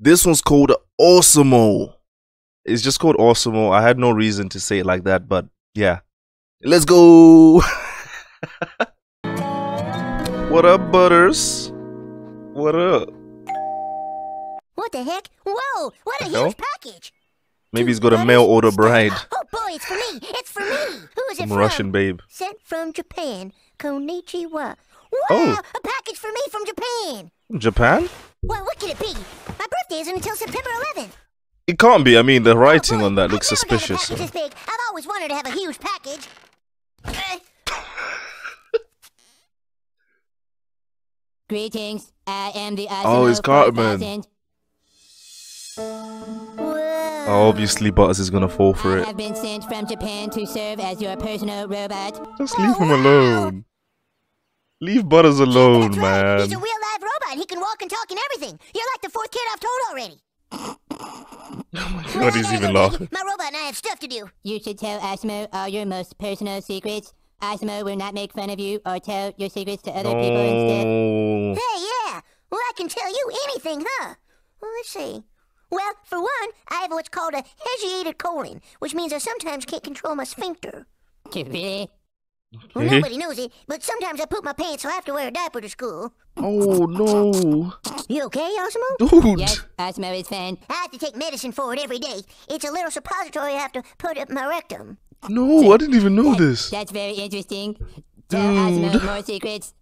This one's called AWESOM-O. It's just called AWESOM-O. I had no reason to say it like that, but yeah. Let's go. what up, Butters? What up? What the heck? Whoa! What a huge package! Maybe he's got a mail order bride. Oh boy, it's for me! It's for me! Who is it from? Russian babe. Sent from Japan. Konichiwa. Wow! Oh. A package for me from Japan! Japan? Well, what could it be? My birthday isn't until September 11th. It can't be. I mean, the writing Oh, boy, on that I've looks never had a suspicious. package this big. I've always wanted to have a huge package. Greetings, I am the Oh, it's Cartman. Obviously, Butters is gonna fall for I it. have been sent from Japan to serve as your personal robot. Just leave him alone. Leave Butters alone, That's right. He's a real live robot. He can walk and talk and everything. You're like the fourth kid I've told already. God, he's even laughing. My robot and I have stuff to do. You should tell AWESOM-O all uh, your most personal secrets. AWESOM-O will not make fun of you or tell your secrets to other people instead. No. Hey, yeah. Well, I can tell you anything, huh? Well, let's see. Well, for one, I have what's called a hesiated colon, which means I sometimes can't control my sphincter. Really? Well, Mhm. nobody knows it, but sometimes I poop my pants, so I have to wear a diaper to school. Oh no, You okay, AWESOM-O? dude. Yes, AWESOM-O is fine. I have to take medicine for it every day. It's a little suppository I have to put up my rectum. No, I didn't even know That- this. That's very interesting. Tell AWESOM-O Dude. more secrets.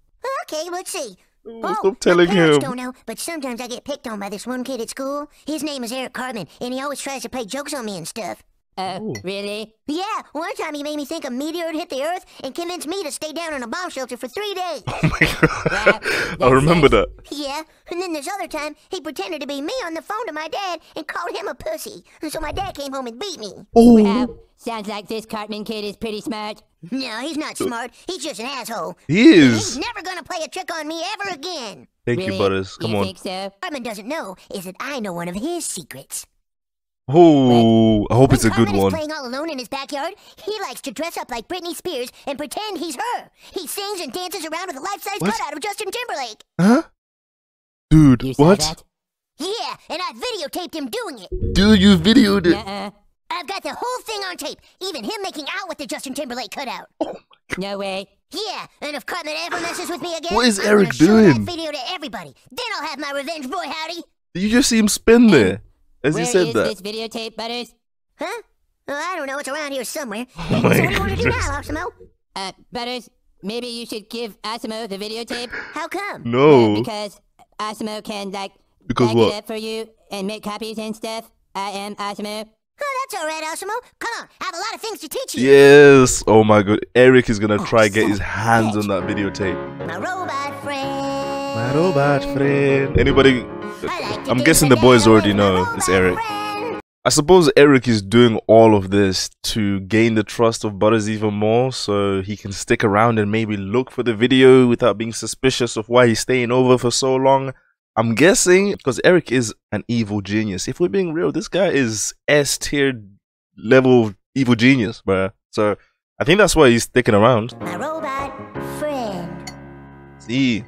Okay, let's see. Oh, stop my telling parents him. don't know, but sometimes I get picked on by this one kid at school. His name is Eric Cartman, and he always tries to play jokes on me and stuff. Oh, really? Yeah, one time he made me think a meteor had hit the Earth and convinced me to stay down in a bomb shelter for three days. Oh my god. I remember that. yeah, and then this other time he pretended to be me on the phone to my dad and called him a pussy. And so my dad came home and beat me. Oh, Wow, sounds like this Cartman kid is pretty smart. No, he's not smart. He's just an asshole. he is. He's never gonna play a trick on me ever again. Thank really? you, Butters. Come you on. think so? Cartman doesn't know is that I know one of his secrets. Oh, I hope it's a When good Cartman one. is playing all alone in his backyard, he likes to dress up like Britney Spears and pretend he's her. He sings and dances around with a life-size What? cutout of Justin Timberlake. Huh? Dude, You saw what? that? Yeah, and I videotaped him doing it. Dude, you videoed it. Nuh-uh. I've got the whole thing on tape, even him making out with the Justin Timberlake cutout. Oh No way. Yeah, and if Cartman ever messes with me again, What is I'm Eric gonna show doing? that video to everybody. Then I'll have my revenge, boy howdy. Did you just see him spin there? As Where he is that. this videotape, Butters? Huh? Well, I don't know. It's around here somewhere. Oh so what do you want to do goodness. now, AWESOM-O? Uh, Butters, maybe you should give AWESOM-O the videotape. How come? Uh, No. because AWESOM-O can, like, Because back what? it up for you and make copies and stuff. I am AWESOM-O. Oh, that's all right, AWESOM-O. Come on, I have a lot of things to teach you. Yes. Oh my god. Eric is gonna Oh, try get his son of a hands bitch. on that videotape. My robot friend. My robot friend. Anybody? I like to I'm guessing the the boys already know it's Eric. I suppose Eric is doing all of this to gain the trust of Butters even more so he can stick around and maybe look for the video without being suspicious of why he's staying over for so long. I'm guessing because Eric is an evil genius. If we're being real, this guy is S tier level evil genius, bruh. So I think that's why he's sticking around. My robot friend. See,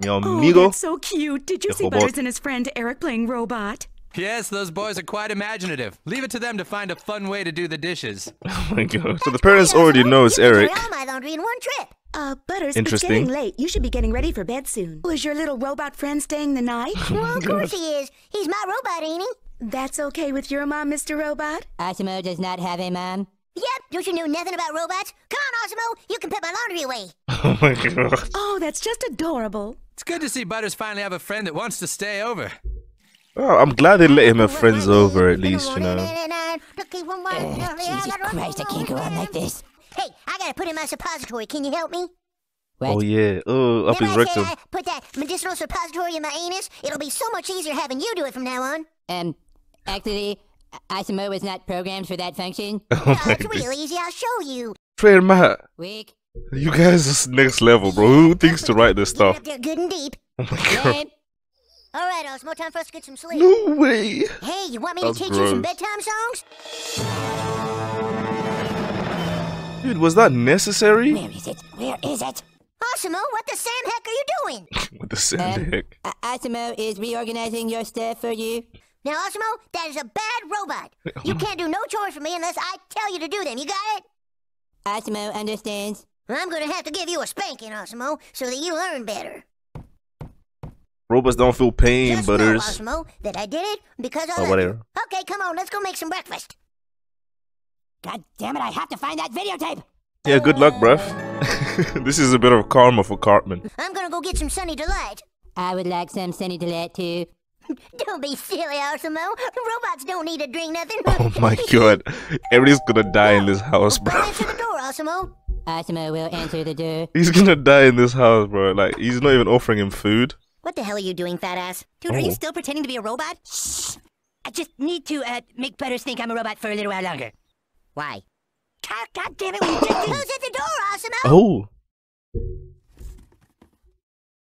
mi Oh, amigo. that's so cute. Did you see robot. Butters and his friend Eric playing robot? Yes, those boys are quite imaginative. Leave it to them to find a fun way to do the dishes. Oh my god. So the parents already know it's you can Eric. all my laundry in one trip. Uh, Butters, Interesting. it's getting late. You should be getting ready for bed soon. Was your little robot friend staying the night? Well, of course he is. He's my robot, ain't he? That's okay with your mom, Mr. Robot? AWESOM-O does not have a mom. Yep. Don't you know nothing about robots? Come on, AWESOM-O. You can put my laundry away. Oh my god. Oh, that's just adorable. It's good to see Butters finally have a friend that wants to stay over. Oh, I'm glad they let him have friends over at least, you know. Ugh, Jesus Christ, I can't go on like this. Hey, I gotta put in my suppository. Can you help me? What? Oh yeah. Oh, up his Remember I said rectum. I put that medicinal suppository in my anus? It'll be so much easier having you do it from now on. Um, actually, AWESOM-O was not programmed for that function. Oh my it's god. real easy. I'll show you. Trey and Matt, Weak. you guys is next level, bro. Who thinks to write this Get stuff? up there good and deep. Oh my god. Lame. All right, AWESOM-O, time for us to get some sleep. No way. Hey, you want me That's to teach you some bedtime songs? Dude, was that necessary? Where is it? Where is it? AWESOM-O, what the Sam heck are you doing? what the Sam Um, dick. Uh, AWESOM-O is reorganizing your stuff for you. Now, AWESOM-O, that is a bad robot. You can't do no chores for me unless I tell you to do them. You got it? AWESOM-O understands. I'm gonna have to give you a spanking, AWESOM-O, so that you learn better. Robots don't feel pain, Just butters. know, AWESOM-O, that I did it because I Oh, whatever. you. Okay, come on, let's go make some breakfast. God damn it, I have to find that videotape! Yeah, good luck, bruv. this is a bit of karma for Cartman. I'm gonna go get some Sunny Delight. I would like some Sunny Delight too. Don't be silly, AWESOM-O. Robots don't need to drink nothing. Oh my god. Everybody's gonna die in this house, bro. answer the door, AWESOM-O. AWESOM-O will answer the door. He's gonna die in this house, bro. Like, he's not even offering him food. What the hell are you doing, fat ass? Dude, are Oh. you still pretending to be a robot? Shh. I just need to uh, make Butters think I'm a robot for a little while longer. Why? God, God damn it, will you just Who's at the door, AWESOM-O? Oh.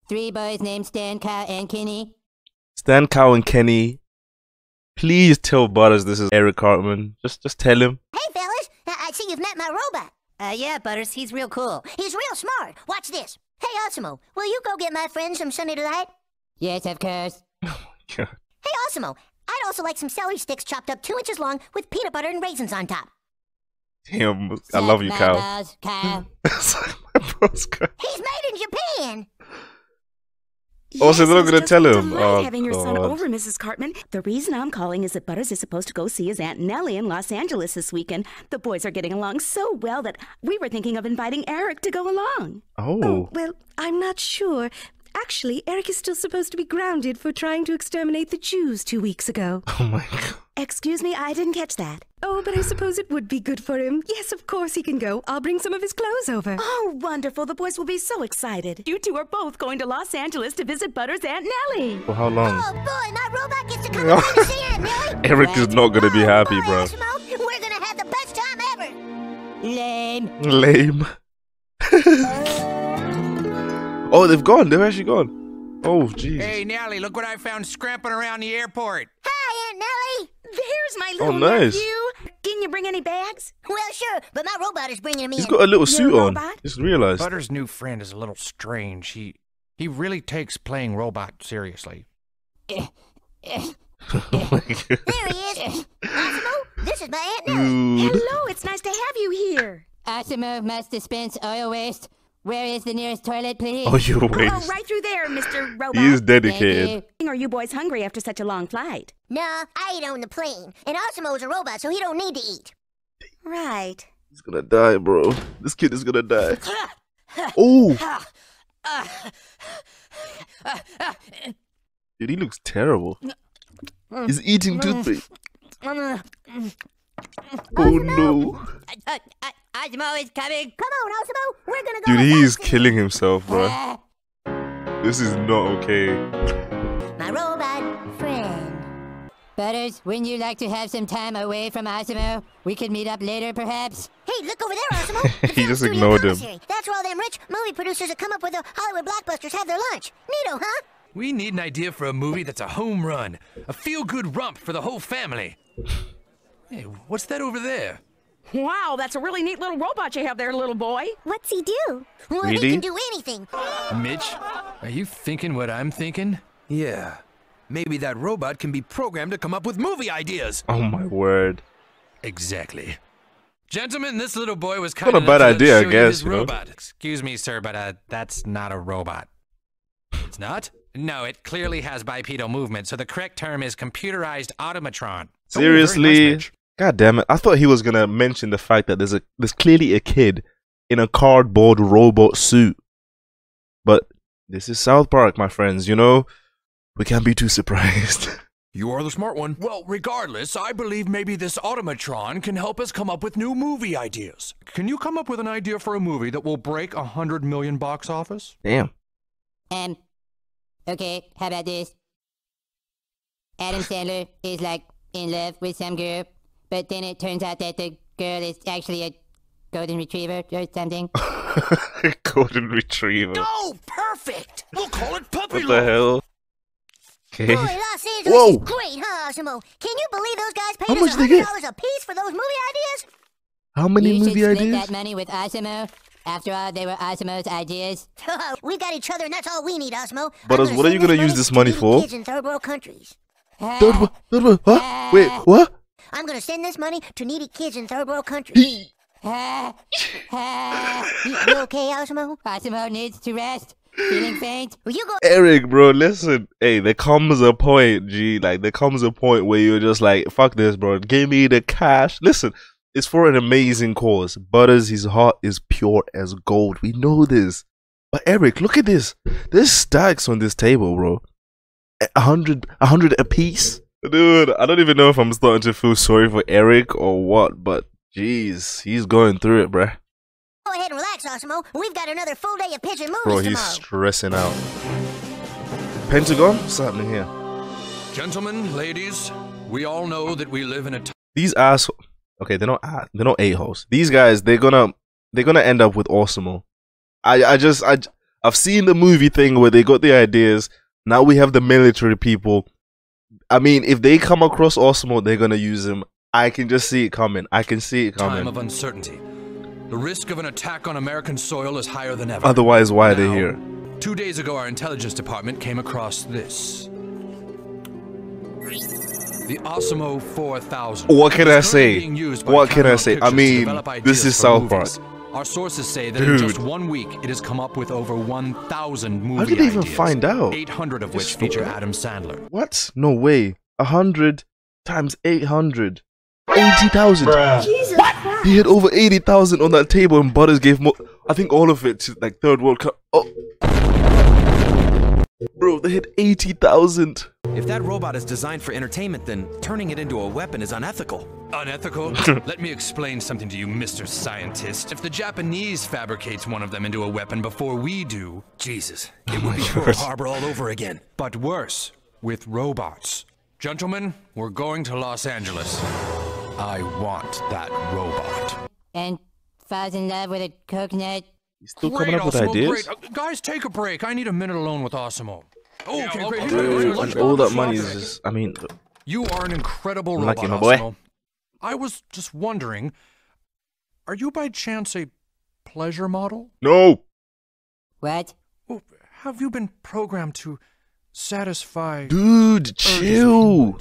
Three boys named Stan, Kyle, and Kenny. Stan Cow and Kenny. Please tell Butters this is Eric Cartman. Just just tell him. Hey, fellas, I I see you've met my robot. Uh, yeah, Butters, he's real cool. He's real smart. Watch this. Hey, AWESOM-O, will you go get my friend some Sunny Delight? Yes, of course. God. Hey, AWESOM-O, I'd also like some celery sticks chopped up two inches long with peanut butter and raisins on top. Damn, I love you, my Cow. Kyle. My balls, Cow. He's made in Japan. Oh, so they're not gonna tell a him. Oh, having your son over, Mrs. Cartman. The reason I'm calling is that Butters is supposed to go see his Aunt Nellie in Los Angeles this weekend. The boys are getting along so well that we were thinking of inviting Eric to go along. Oh. oh well, I'm not sure. Actually, Eric is still supposed to be grounded for trying to exterminate the Jews two weeks ago. Oh my god. Excuse me, I didn't catch that. Oh, but I suppose it would be good for him. Yes, of course he can go. I'll bring some of his clothes over. Oh, wonderful. The boys will be so excited. You two are both going to Los Angeles to visit Butters' Aunt Nellie. For how long? Oh, boy, my robot gets to come along and see Aunt Nellie. Eric is not gonna be Oh, happy, boy, bro. AWESOM-O, we're gonna have the best time ever. Lame. Lame. Uh, oh, they've gone. They've actually gone. Oh, jeez. Hey, Nellie, look what I found scramping around the airport. Hi, Aunt Nellie. There's my oh, little Oh, nice. nephew. Didn't you bring any bags? Well, sure, but my robot is bringing me. He's in. got a little You're suit a on. robot? Just realized. Butter's new friend is a little strange. He he really takes playing robot seriously. Oh my. There he is. AWESOM-O, this is my Aunt Nellie. Dude. Hello, it's nice to have you here. AWESOM-O must dispense oil waste. Where is the nearest toilet, please? Oh, you Oh, waste. right through there, Mr. Robot. He is Thank dedicated. you. Are you boys hungry after such a long flight? Nah, I eat on the plane. And AWESOM-O's a robot, so he don't need to eat. Right. He's gonna die, bro. This kid is gonna die. Oh, dude, he looks terrible. He's eating toothpaste. Oh no, uh, AWESOM-O is coming. Come on, AWESOM-O. We're gonna go. dude, to he's killing himself, bro. This is not okay. My robot friend. Butters, wouldn't you like to have some time away from AWESOM-O? We could meet up later, perhaps? Hey, look over there, AWESOM-O. He just studio ignored him. That's where all them rich movie producers that come up with the Hollywood blockbusters have their lunch. Neato, huh? We need an idea for a movie that's a home run, a feel-good romp for the whole family. Hey, what's that over there? Wow, that's a really neat little robot you have there, little boy. What's he do? Well, Really? he can do anything. Mitch, are you thinking what I'm thinking? Yeah. Maybe that robot can be programmed to come up with movie ideas. Oh my word. Exactly. Gentlemen, this little boy was Not of a bad idea, I show you guess, you know? robot. Excuse me, sir, but uh, that's not a robot. It's not? No, it clearly has bipedal movement, so the correct term is computerized automatron. Oh, Seriously? God damn it. I thought he was gonna mention the fact that there's a there's clearly a kid in a cardboard robot suit. But this is South Park, my friends, you know? We can't be too surprised. You are the smart one. Well, regardless, I believe maybe this automatron can help us come up with new movie ideas. Can you come up with an idea for a movie that will break a hundred million box office? Damn. Um, okay, how about this? Adam Sandler is like in love with some girl, but then it turns out that the girl is actually a golden retriever or something. Golden Retriever. Oh, perfect! We'll call it Puppy What the hell? Okay. Boy, Los Angeles Whoa. is great, huh, AWESOM-O? Can you believe those guys paid much us they get? $100 a piece for those movie ideas? How many you should movie split ideas? that money with AWESOM-O. After all, they were AWESOM-O's ideas. We've got each other, and that's all we need, AWESOM-O. But I'm what are you gonna use this money for? Kids in third world countries. Third world, third world, huh? Wait, what? I'm gonna send this money to needy kids in third world countries. Ah, ah. You, you okay, AWESOM-O? AWESOM-O needs to rest. Feeling faint? Will you go? Eric, bro, listen. Hey, there comes a point, G. Like, there comes a point where you're just like, fuck this, bro. Give me the cash. Listen, it's for an amazing cause. Butters, his heart is pure as gold. We know this. But Eric, look at this. There's stacks on this table, bro. A hundred, a hundred a piece. Dude, I don't even know if I'm starting to feel sorry for Eric or what, but jeez, he's going through it, bruh. Go ahead and relax, AWESOM-O. We've got another full day of pigeon movies Bro, he's tomorrow. stressing out. Pentagon? What's happening here? Gentlemen, ladies, we all know that we live in a time. These ass okay, they're not ass, they're not a holes. These guys, they're gonna they're gonna end up with Awesome. I I just I I've seen the movie thing where they got the ideas. Now we have the military people. I mean, if they come across Awesome, they're gonna use him. I can just see it coming. I can see it coming. time of uncertainty. The risk of an attack on American soil is higher than ever. Otherwise, why are they here? Two days ago, our intelligence department came across this. The AWESOM-O 4000. What can I say? being used by What can I say? I mean, this is South. Park. Our sources say that in just one week, it has come up with over 1,000 movie How did they even ideas, find out? 800 of which feature stupid. Adam Sandler. What? No way. Hundred times eight hundred. Eighty thousand. Jesus He had over eighty thousand on that table, and Butters gave more. I think all of it to like third world cup. Oh, bro, they had eighty thousand. If that robot is designed for entertainment, then turning it into a weapon is unethical. Unethical? Let me explain something to you, Mr. Scientist. If the Japanese fabricates one of them into a weapon before we do, Jesus, it would be Pearl Harbor all over again. but worse, with robots. Gentlemen, we're going to Los Angeles. I want that robot. And falls in love with a coconut. He's still coming up with AWESOM-O, ideas. great. Uh, guys, take a break. I need a minute alone with AWESOM-O. Oh, okay, great. Dude, Let's and all that money is just. I mean, You are an incredible Lucky, robot, my boy. AWESOM-O. I was just wondering, are you by chance a pleasure model? no. What? Oh, have you been programmed to satisfy Dude, chill.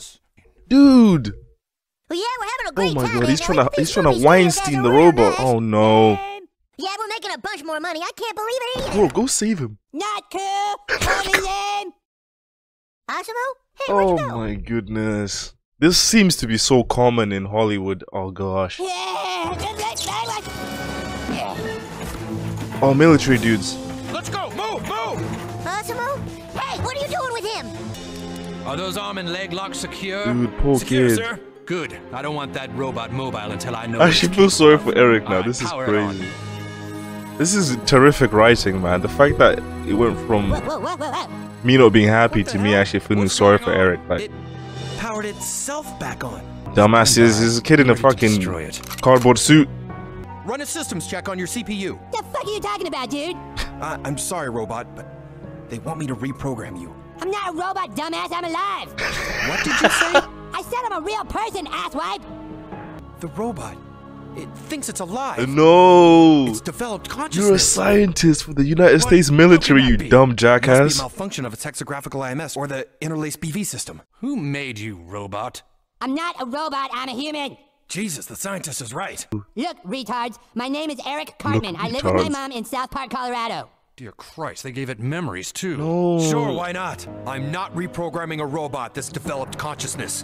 Dude. Well, yeah, we're having a Oh my time. god, he's trying to look at he's trying to Weinstein the robot. Oh no. Yeah, we're making a bunch more money. I can't believe it either. Bro, go save him. Not cool! Holy name! AWESOM-O? Hey, where'd Oh you go? my goodness. This seems to be so common in Hollywood. Oh gosh. Yeah! Oh, military dudes. Let's go! Move! Move! AWESOM-O? Hey, what are you doing with him? Are those arm and leg locks secure? Dude, poor secure, kid. sir. Good. I don't want that robot mobile until I know. I it's actually feel sorry for. Eric now. Alright, This is power on. crazy. This is terrific writing, man. The fact that it went from me not being happy to me actually feeling What's sorry for? Eric. Like, It powered itself back on. dumbass is is a kid in a fucking destroy it. cardboard suit. Run a systems check on your CPU. The fuck are you talking about, dude? Uh, I'm sorry, robot, but they want me to reprogram you. I'm not a robot, dumbass. I'm alive. What did you say? I said I'm a real person, asswipe. the robot. It thinks it's alive. No, It's developed consciousness. you're a scientist for the United What? States military, that you be? dumb Must jackass. be a malfunction of its hexagraphical IMS or the interlaced BV system. Who made you, robot? I'm not a robot. I'm a human. Jesus, the scientist is right. Look, retards. My name is Eric Cartman. I live with my mom in South Park, Colorado. Dear Christ, they gave it memories too. No. Sure, why not? I'm not reprogramming a robot that's developed consciousness.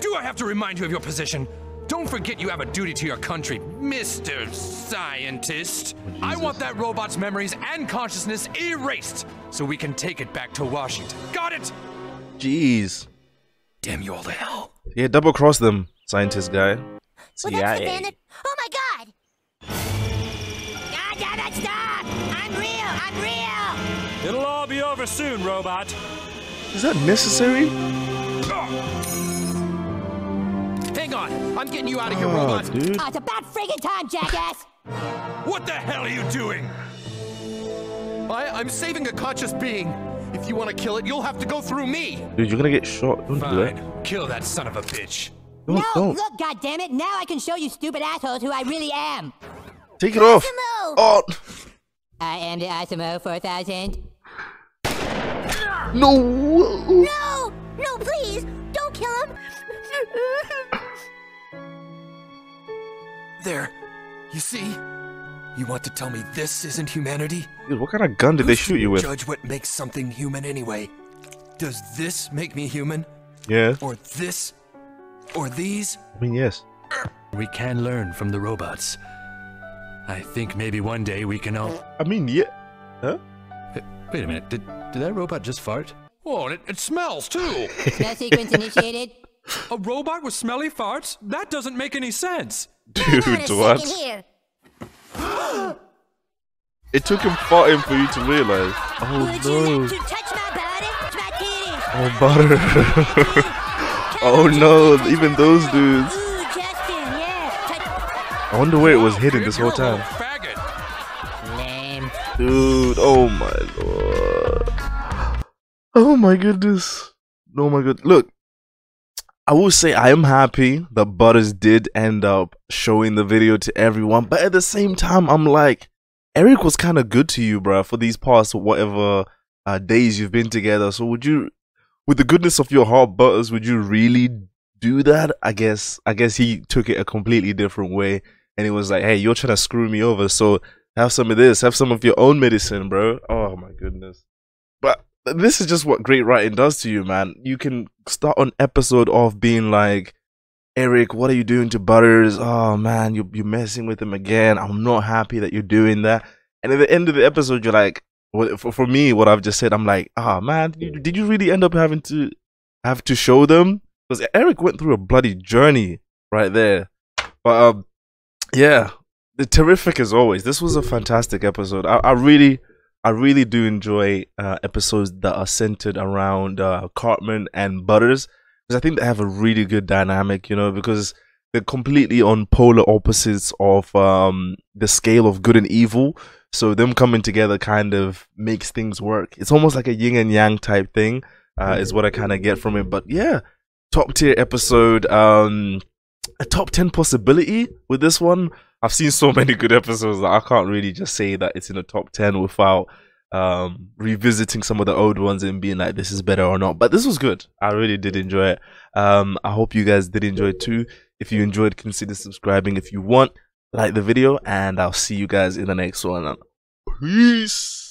Do I have to remind you of your position? Don't forget you have a duty to your country, Mr. Scientist. I want that robot's memories and consciousness erased so we can take it back to Washington. Got it? Jeez. Damn you all to hell. Oh. Yeah, double cross them, scientist guy. Well, that's the van that... Oh my god! God damn it, stop! I'm real! I'm real! It'll all be over soon, robot. Is that necessary? Hang on, I'm getting you out of here, Oh, robot. dude. Oh, it's about friggin' time, jackass! What the hell are you doing? I, I'm saving a conscious being. If you want to kill it, you'll have to go through me. Dude, you're gonna get shot. Don't do that. Kill that son of a bitch. Don't, no, don't. look, goddammit, now I can show you stupid assholes who I really am. Take it off. AWESOM-O! Oh I am the AWESOM-O 4000. no! No! No, please! Don't kill him! There. You see? You want to tell me this isn't humanity? Dude, what kind of gun did they shoot you with? Judge what makes something human anyway. Does this make me human? Yeah, Or this? Or these? I mean yes. We can learn from the robots. I think maybe one day we can all. I mean yeah. Huh? Wait a minute. Did did that robot just fart? Oh, and it, it smells too. Smell sequence initiated. A robot with smelly farts? That doesn't make any sense. Dude, Hold on a what? here. It took him farting for you to realize. Oh Would you no. like to touch my body? My? Oh butter. oh no, even those dudes. Ooh, Justin, yeah. Touch- I wonder where it was hidden this whole You're a little time. Faggot. Lame. Dude, oh my lord. Oh my goodness. Oh my god. Look, I will say I am happy that Butters did end up showing the video to everyone, but at the same time, I'm like, Eric was kind of good to you, bro, for these past whatever uh, days you've been together. So would you, with the goodness of your heart, Butters, would you really do that? I guess, I guess he took it a completely different way, and he was like, "Hey, you're trying to screw me over, so have some of this, have some of your own medicine, bro." Oh my goodness. This is just what great writing does to you, man. You can start an episode off being like, Eric, what are you doing to Butters? Oh man, you you're messing with him again. I'm not happy that you're doing that. And at the end of the episode, you're like, well, for for me, what I've just said, I'm like, ah man, did you, did you really end up having to have to show them? Because Eric went through a bloody journey right there. But um, yeah, the terrific as always. This was a fantastic episode. I, I really, I really do enjoy uh, episodes that are centered around uh, Cartman and Butters because I think they have a really good dynamic. You know, because they're completely on polar opposites of um, the scale of good and evil. So them coming together kind of makes things work. It's almost like a yin and yang type thing. Uh, is what I kind of get from it. But yeah, top tier episode. Um, a top 10 possibility with this one. I've seen so many good episodes that I can't really just say that it's in the top 10 without um, revisiting some of the old ones and being like, this is better or not. But this was good. I really did enjoy it. Um, I hope you guys did enjoy it too. If you enjoyed, consider subscribing if you want. Like the video, and I'll see you guys in the next one. Peace.